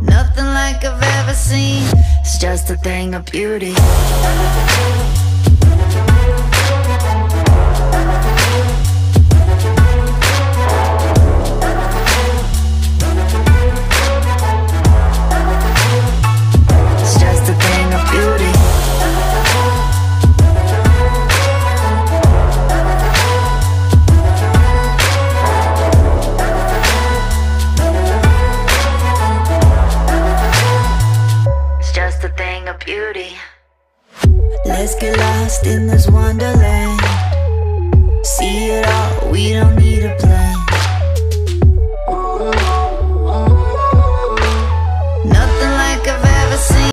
Nothing like I've ever seen. It's just a thing of beauty. Thing of beauty. Let's get lost in this wonderland. See it all, we don't need a plan.